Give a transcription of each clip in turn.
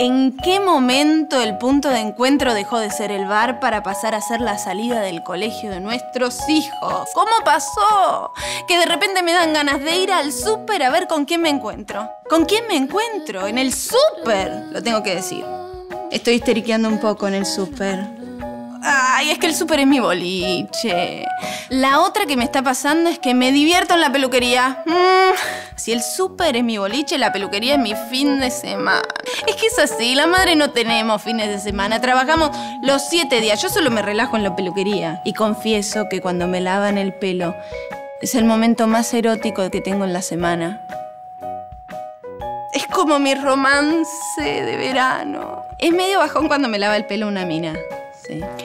¿En qué momento el punto de encuentro dejó de ser el bar para pasar a ser la salida del colegio de nuestros hijos? ¿Cómo pasó? Que de repente me dan ganas de ir al súper a ver con quién me encuentro. ¿Con quién me encuentro? En el súper, lo tengo que decir. Estoy histeriqueando un poco en el súper. Ay, es que el súper es mi boliche. La otra que me está pasando es que me divierto en la peluquería. Mm, si el súper es mi boliche, la peluquería es mi fin de semana. Es que es así, la madre no tenemos fines de semana. Trabajamos los siete días. Yo solo me relajo en la peluquería. Y confieso que cuando me lavan el pelo es el momento más erótico que tengo en la semana. Es como mi romance de verano. Es medio bajón cuando me lava el pelo una mina.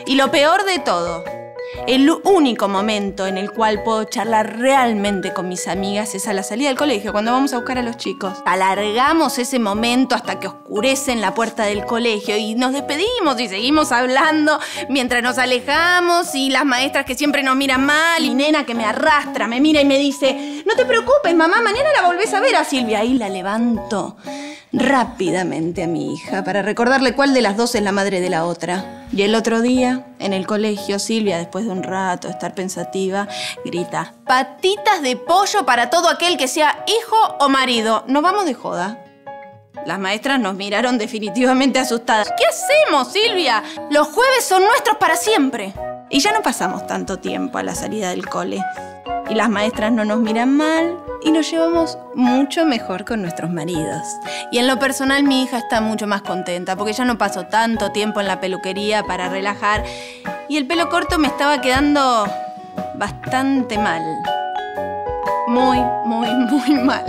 Y lo peor de todo, el único momento en el cual puedo charlar realmente con mis amigas es a la salida del colegio, cuando vamos a buscar a los chicos. Alargamos ese momento hasta que oscurece en la puerta del colegio y nos despedimos y seguimos hablando mientras nos alejamos y las maestras que siempre nos miran mal y nena que me arrastra, me mira y me dice, no te preocupes mamá, mañana la volvés a ver a Silvia. Y la levanto rápidamente a mi hija para recordarle cuál de las dos es la madre de la otra. Y el otro día, en el colegio, Silvia, después de un rato de estar pensativa, grita, patitas de pollo para todo aquel que sea hijo o marido. ¿Nos vamos de joda? Las maestras nos miraron definitivamente asustadas. ¿Qué hacemos, Silvia? Los jueves son nuestros para siempre. Y ya no pasamos tanto tiempo a la salida del cole. Y las maestras no nos miran mal y nos llevamos mucho mejor con nuestros maridos. Y en lo personal mi hija está mucho más contenta porque ya no paso tanto tiempo en la peluquería para relajar y el pelo corto me estaba quedando bastante mal. Muy, muy, muy mal.